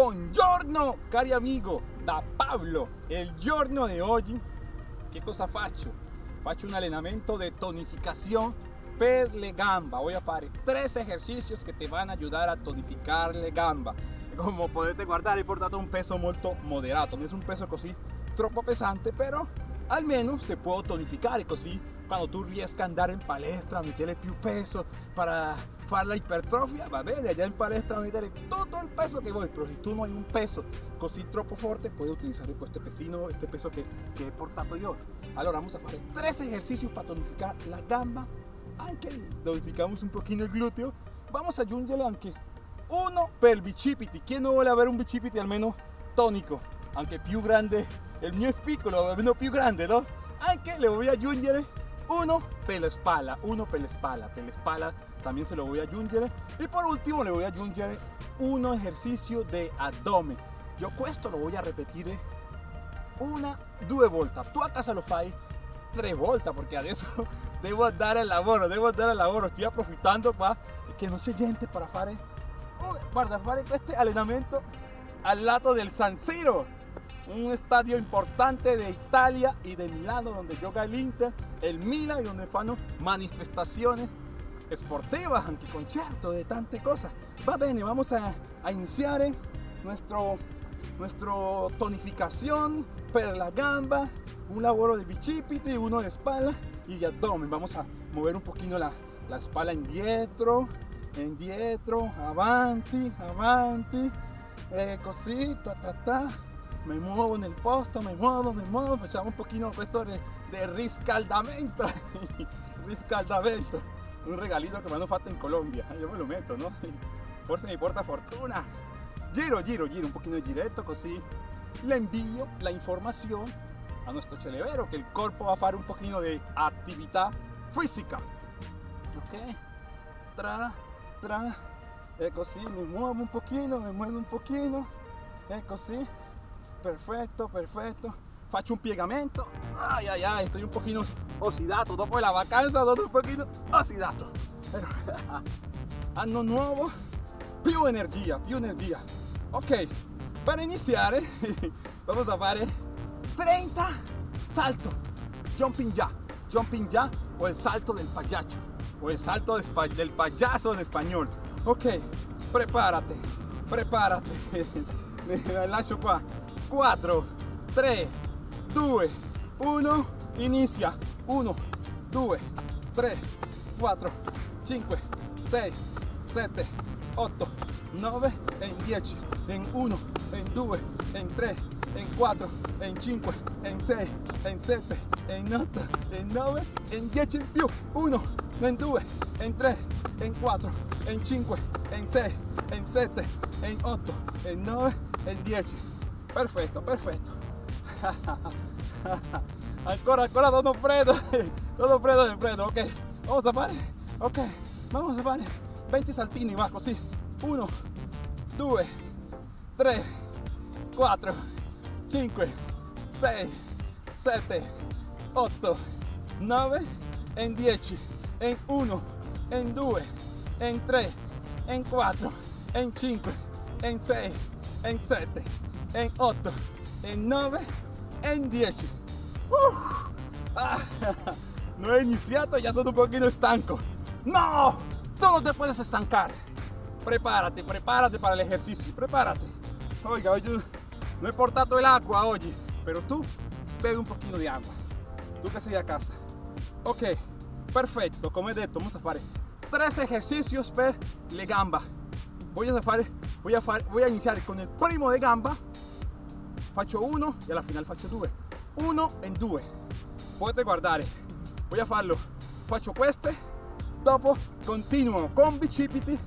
Buongiorno cari amigo, da Pablo. Il giorno di oggi che cosa faccio? Faccio un allenamento de tonificación per le gamba. Voy a fare tres ejercicios que te van a ayudar a tonificar le gamba. Como potete guardare, he portato un peso molto moderato, non è un peso così troppo pesante, però almeno se può tonificare così quando tu riesca a andare in palestra, mettere più peso para fare la ipertrofia, va bene, allá in palestra mettere tutto il peso che vuoi, però se tu non hai un peso così troppo forte, puoi utilizzare questo pesino, este peso che, che he portato io. Allora vamos a fare tres ejercicios para tonificar la gamba, anche tonificamos un pochino il gluteo, vamos a aggiungere anche uno per il bicipiti, chi non vuole avere un bicipiti almeno tonico, anche più grande, il mio è piccolo, almeno più grande, no? Anche le voy a aggiungere uno per la espalda, uno per la espalda, per la espalda también se lo voy a aggiungere y por último le voy a aggiungere uno ejercicio de abdomen. Yo questo lo voy a repetir una, due volte. Tu a casa lo fai tre volte perché adesso devo andare al lavoro, devo andare al lavoro, sto approfittando qua che non c'è gente per fare, guarda, fare questo allenamento al lato del San Siro, un estadio importante de Italia y de Milano donde gioca el Inter, el Milan y donde fanno manifestaciones sportivas, anche concerto, de tante cosas. Va bene, vamos a, iniciar nuestro, nuestro tonificación per la gamba, un lavoro de bicipiti, uno de espalda y de abdomen. Vamos a mover un poquito la, la espalda indietro, indietro, avanti, avanti, eh, così, ta ta ta. Me muevo en el posto, me muevo, me muevo, facciamo un pochino questo de, de riscaldamento, riscaldamento, un regalito que me hanno fatto in Colombia, yo me lo meto, ¿no? Forse mi porta fortuna. Giro, giro, giro, un poquito de giretto così le envío la información a nuestro celebero que el cuerpo va a hacer un poquito de actividad física. Ok, tra, tra, e così mi muevo un pochino, mi muevo un pochino, e così, perfetto, perfetto. Faccio un piegamento, ay, ay, ay, estoy un pochino oxidato, dopo la vacanza, dopo un pochino oxidato. Pero, anno nuovo, più energia, più energia. Ok, per iniziare vamos a fare 30 salto, jumping jack, jumping jack o el salto del payacho, o el salto del payaso en español. Ok, prepárate, prepárate. Me qua. 4, 3, 2, 1, inizia. 1, 2, 3, 4, 5, 6, 7, 8, 9, en 10, en 1, en 2, en 3, en 4, en 5, en 6, en 7, en 8, en 9, en 10 in più. 1, en 2, en 3, en 4, en 5, en 6, en 7, en 8, en 9, en 10. Perfetto, perfetto. ancora, ancora todo freddo, todo freddo del freddo, ok. Vamos a fare, ok, vamos a fare 20 saltini, va così. 1, 2, 3, 4, 5, 6, 7, 8, 9, en 10, en 1, en 2, en 3, en 4, en 5, en 6, en 7, en 8, en 9, en 10. Uh, ah, no he iniziato, ya sono un pochino stanco. No, tú no te puedes estancar. Prepárate, prepárate para el ejercicio, prepárate. Oiga, hoy no he portato el agua hoy, pero tú bebe un poquito de agua. Tú que sei a casa. Ok, perfetto, come detto, vamos a fare tres ejercicios per le gamba. Voy a fare, voy a voy a iniziare con il primo de gamba. Faccio uno e alla final faccio due. Uno en due. Potete guardare. Voy a farlo. Faccio queste. Dopo continuo con bicipiti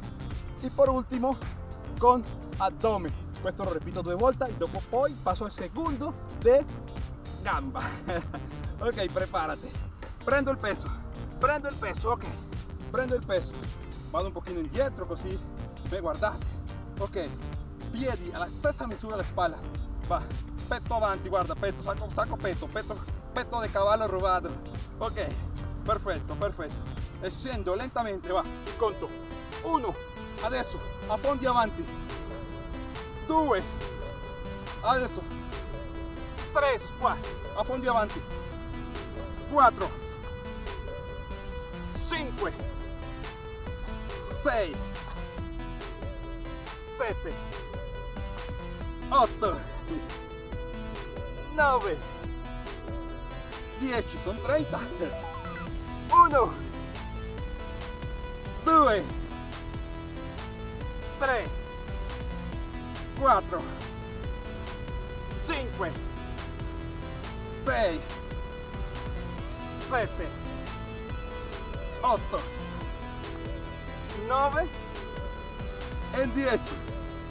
y por último con abdomen. Questo lo repito due volte y dopo poi paso al segundo de gamba. ok, prepárate. Prendo il peso. Prendo il peso, ok. Prendo il peso. Vado un pochino indietro così me guardate. Ok. Piedi alla stessa misura della spalla. Va. Petto avanti, guarda, petto, sacco, sacco petto, petto, petto de cavallo rubato. Ok. Perfetto, perfetto. E scendo lentamente, va. Conto. Uno, adesso affondi avanti 2 adesso 3 qua a fondi avanti 4 5 6 7 8 9 10 con 30 1 2 3 4 5 6 7 8 9 e 10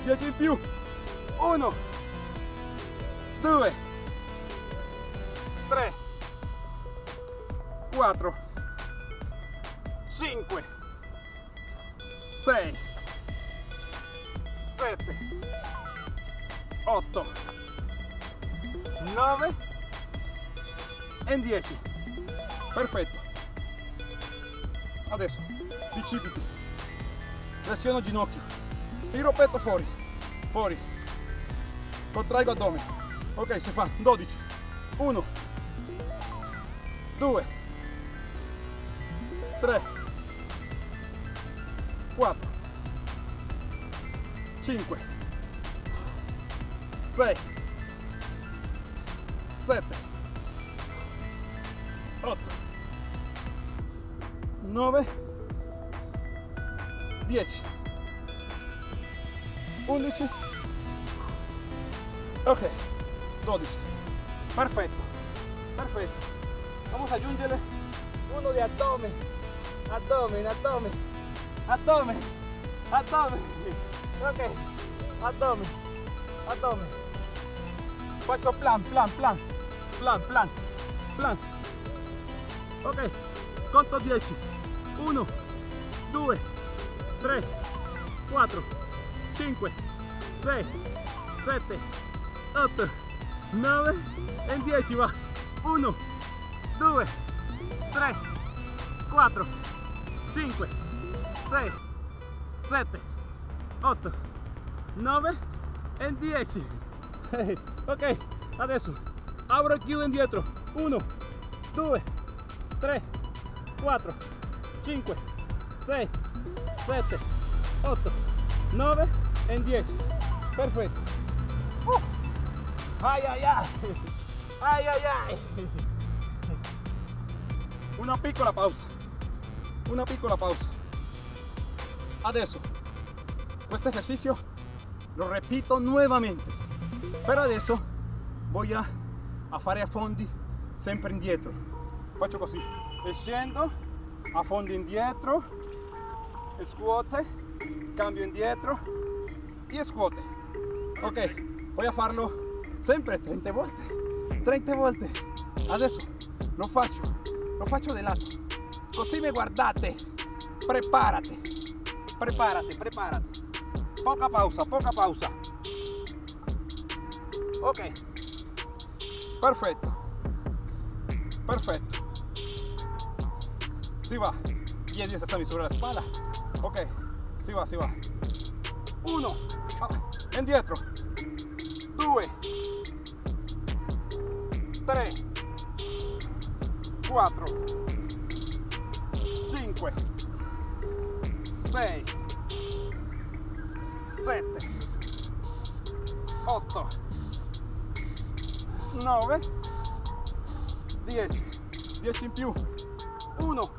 10 in più. 1 2 3 4 5 6 7 8 9 e 10 perfetto. Adesso bicipiti. Flessiono ginocchio. Tiro petto fuori. Fuori. Contraigo addome ok si fa. 12 1 2 3 4 5 6 7 8 9 10 perfecto vamos a aggiungere uno de abdomen abdomen abdomen abdomen abdomen ok. Abdomen abdomen faccio plan plan plan. Plan plan. Plan. Ok. Conto 10 1 2 3 4 5 6 7 8 9 e 10 va 1 2 3 4 5 6 7 8 9 e 10 ok adesso e chiudo indietro 1 2 3 4 5 6 7 8 9 e 10 perfetto uh. ai ai ai ai ai ai una piccola pausa. Una piccola pausa. Adesso questo esercizio lo repito nuevamente. Però adesso voy a, a fare a fondi sempre indietro. Faccio così e scendo a fondo indietro scuote cambio indietro e scuote ok voy a farlo sempre 30 volte 30 volte. Adesso lo faccio lo faccio di lato così mi guardate. Preparati preparati preparati poca pausa poca pausa. Ok. Perfetto perfetto si va. Piedi stati sobre la spalla ok. Si va si va. Uno. Indietro due tre. Quattro. Cinque. Sei. Sette. Otto. 9 10 10 in più. 1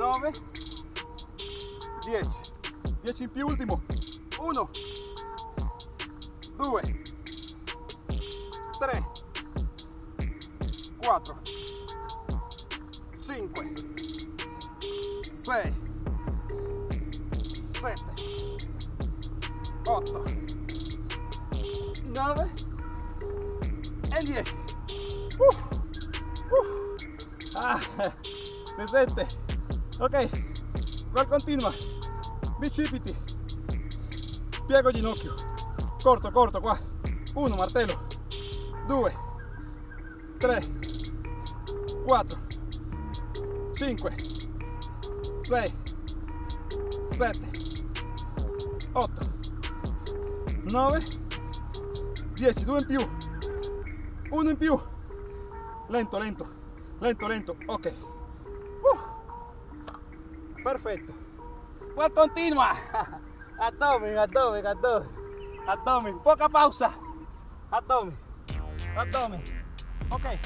9 10 10 in più ultimo. 1 2 3 4 5 6 7 8 9 e 10 uh, uh. Ah, si sente ok qua continua. Bicipiti piego ginocchio corto corto qua. 1 martello. 2 3 4 5 6 7 8 9 10 2 in più. 1 in più. Lento lento. Lento lento. Ok perfetto poi continua abdomen abdomen abdomen abdomen poca pausa. Abdomen abdomen ok.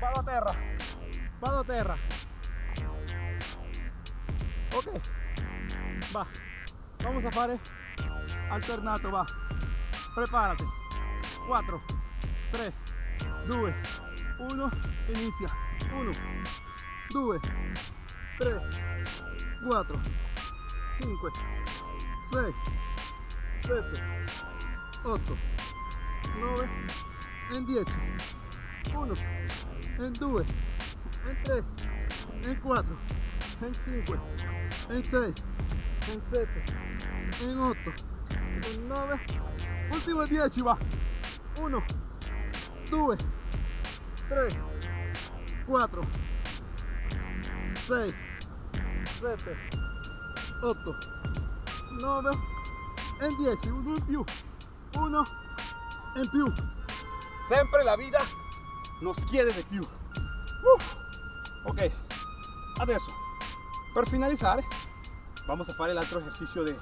Vado a terra. Vado a terra. Ok. Va. Vamos a fare alternato va. Prepárate. 4 3 2 1 inicia. 1 2 3 4 5 6 7 8 9 en 10 1 en 2 en 3 en 4 en 5 en 6 en 7 en 8 en 9 ultimo 10 va 1 2 3 4 6 7 8 9 en 10 uno in più 1 in più sempre la vida nos chiede di più uh. ok adesso per finalizzare vamos a fare l'altro esercizio de,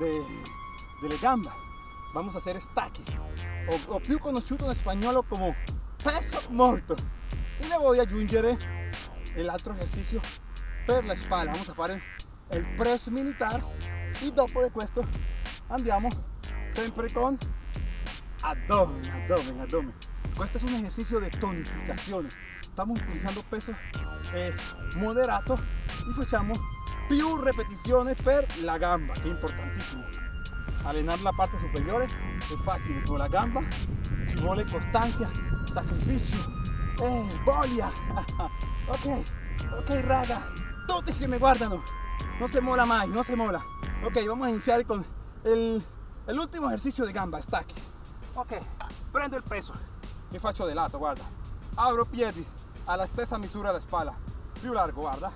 de, delle gambe vamos a hacer stacchi o, o più conosciuto in spagnolo come peso morto y le voy a aggiungere l'altro esercizio per la spalla vamos a fare il press militar y dopo de questo andiamo sempre con abdomen abdomen abdomen. Questo es un ejercicio de tonificazione estamos utilizando peso eh, y facciamo più repetizioni per la gamba che è importantissimo allenare la parte superiore è facile con la gamba ci vuole costanza sacrificio eh, voglia ok ok raga tutti che mi guardano no se mola mai no se mola. Ok vamos a iniciar con el, el último ejercicio de gamba stack. Ok prendo il peso. Mi faccio de lato guarda. Apro piedi alla stessa misura della spalla più largo guarda.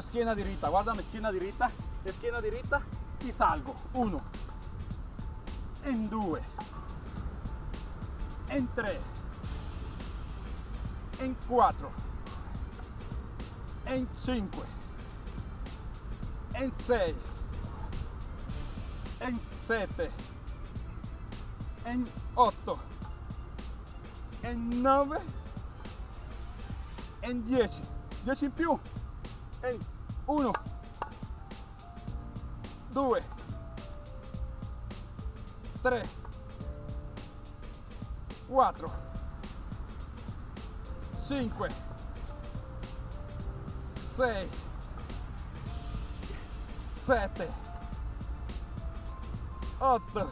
Schiena diritta guarda schiena diritta schiena diritta y salgo. Uno. En due. En tre en quattro en cinque en sei en sette en otto en nove en dieci. Dieci in più en uno due tre quattro cinque. Sei. Sette. Otto.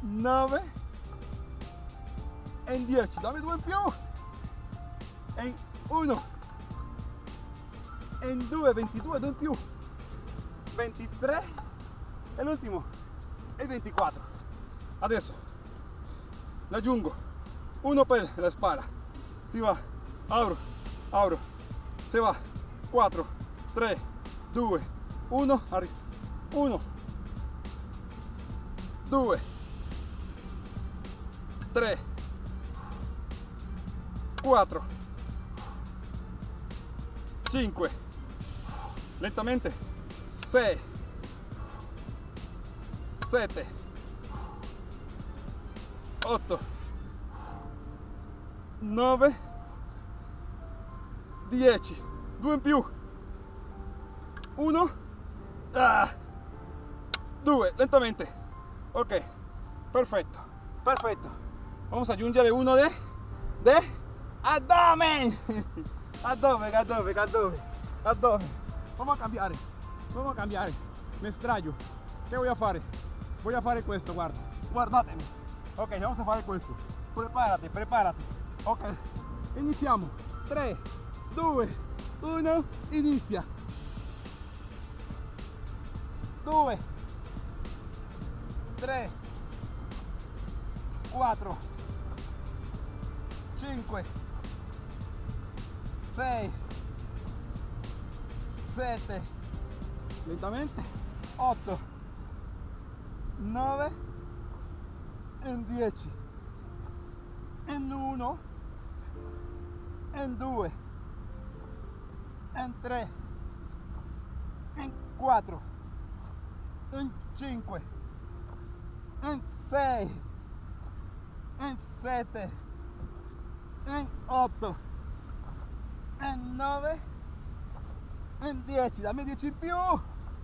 Nove. E in dieci. Dammi due in più. E in uno. E in due 22 due in più. 23 e l'ultimo. E 24 adesso. Le aggiungo uno per la spalla si va. Apro apro si va. 4 3 2 1 arrivo 1 2 3 4 5 lentamente. 6 7 8 9 10 2 in più 1 ah, 2 lentamente ok perfetto perfetto vamos a aggiungere uno de de abdomen abdomen abdomen abdomen abdomen vamos a cambiare vamos a cambiare mi stragio che voy a fare voy a fare questo guarda guardatemi ok vamos a fare questo preparati preparati ok iniziamo. 3 2 1 inizia. 2 3, 4, 5, 6, 7, lentamente, 8, 9, en 10, en 1, en 2, en 3, en 4, en 5, en 6, en 7, en 8, en 9, en 10, dammi 10 in più,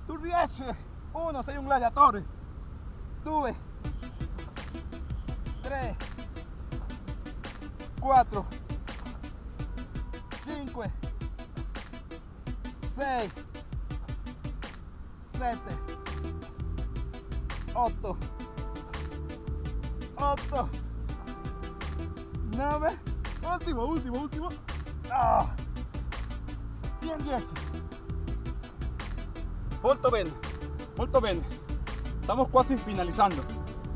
tu riesci, 1, sei un gladiatore, 2, 3, 4, 5, 6, 7, 8, 8, 9, ultimo, ultimo, ultimo, ah, y en 10. Molto bene, molto bene. Estamos quasi finalizando.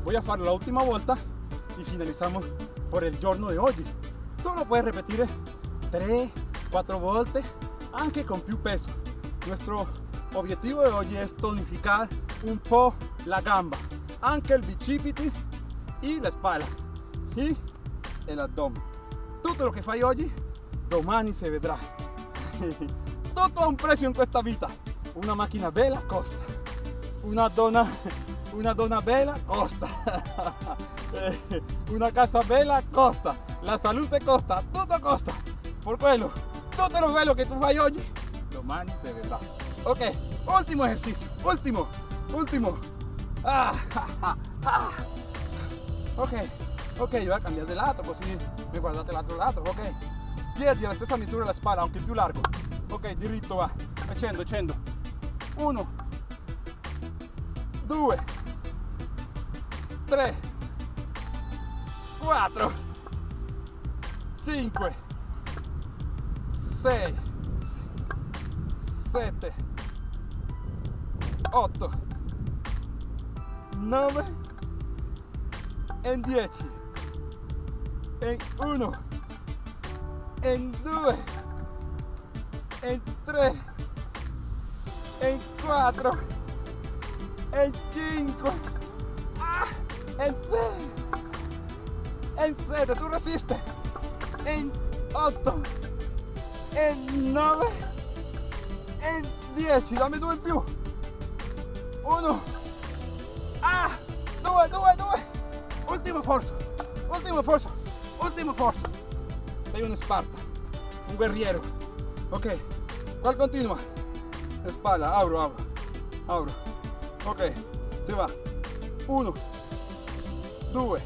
Voy a hacer la última vuelta y finalizamos por el giorno de hoy. Tú lo puedes repetir 3, 4 volte, anche con più peso. Nuestro objetivo de hoy es tonificar un po' la gamba, anche il bicipiti y la espalda y el abdomen. Tutto lo che fai oggi, domani si vedrà. Tutto ha un prezzo in questa vita. Una macchina bella costa. Una donna, una donna bella costa. Una casa bella costa. La salute costa. Tutto costa. Por quello, tutto lo bello che tu fai oggi, domani si vedrà. Ok, último ejercicio. Último, último. Ah, ah, ah. Ok, ok, yo voy a cambiar de lado, così mi guardate l'altro lato, ok? Piedi alla stessa misura della spalla, anche più largo. Ok, diritto va, scendo, scendo. Uno, due, tre, quattro, cinque, sei, sette, otto, nove e dieci. En uno, en due, en tre, en quattro, en cinque, ah, en sei, en sette, tu resiste, en otto, en nove, en dieci, dammi due in più, uno, ah, due, due, due, ultimo forzo, ultimo forzo, ultimo forzo, sei un Sparta, un guerriero, ok, ¿cuál continua? Espalda, abro, abro, abro, ok, se va, uno, due,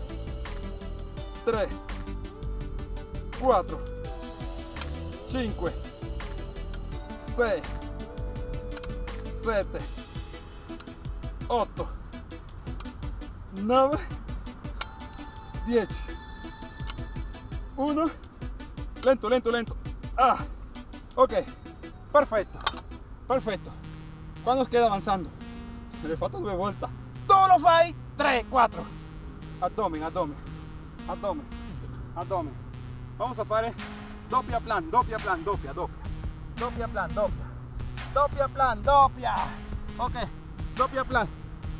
tre, quattro, cinque, sei, sette, otto, nove, dieci, uno, lento, lento, lento, ah, ok, perfetto, perfetto, quando queda avanzando? Le falta due volte, tu lo fai, 3, 4, abdomen, abdomen, abdomen, abdomen, vamos a fare doppia plan, doppia plan, doppia, doppia, doppia plan, doppia, doppia plan, doppia, ok, doppia plan,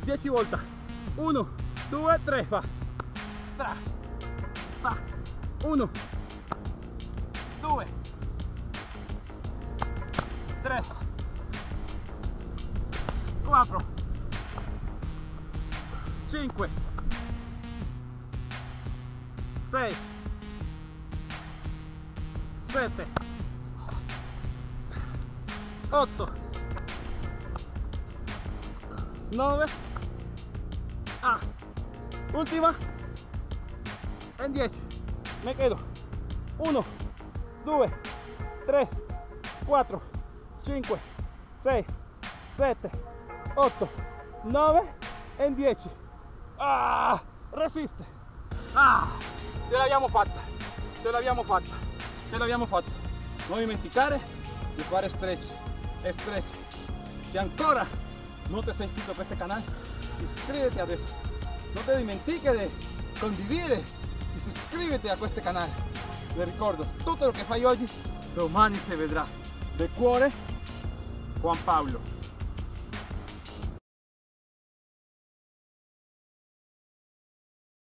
10 volte, 1, 2, 3, va, tra, va, 1, 2, 3, 4, 5, 6, 7, 8, 9, ah, última, en 10, me quedo, 1, 2, 3, 4, 5, 6, 7, 8, 9, en 10, ah, resiste, ah, ce l'abbiamo fatta, ce l'abbiamo fatta, ce l'abbiamo fatta, non dimenticare di fare stretch, stretch, se ancora non ti sei iscritto a questo canale, iscriviti adesso, non ti dimentichi di condividere e suscriverti a questo canale. Vi ricordo, tutto lo che fai oggi domani si vedrà. De cuore, Juan Pablo.